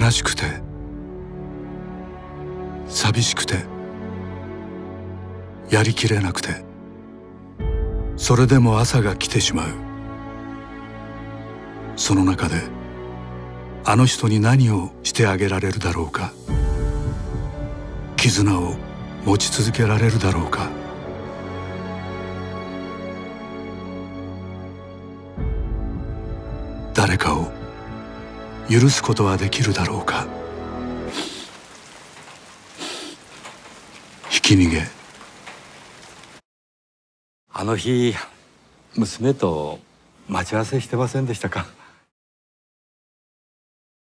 悲しくて寂しくてやりきれなくてそれでも朝が来てしまう。その中であの人に何をしてあげられるだろうか。絆を持ち続けられるだろうか。誰かを許すことはできるだろうか。ひき逃げ。あの日娘と待ち合わせしてませんでしたか？